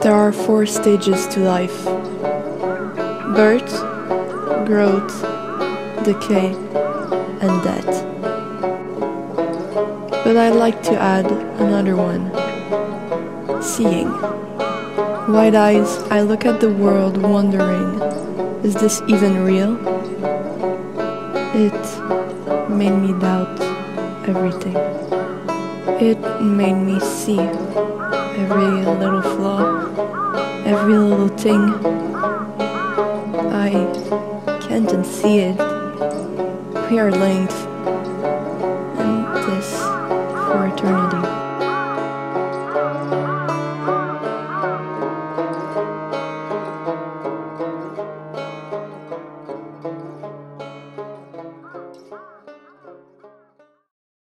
There are four stages to life birth, growth, decay, and death. But I'd like to add another one seeing. Wide eyes, I look at the world wondering is this even real? It made me doubt everything. It made me see every little flaw, every little thing. I can't unsee it. We are linked, this for eternity.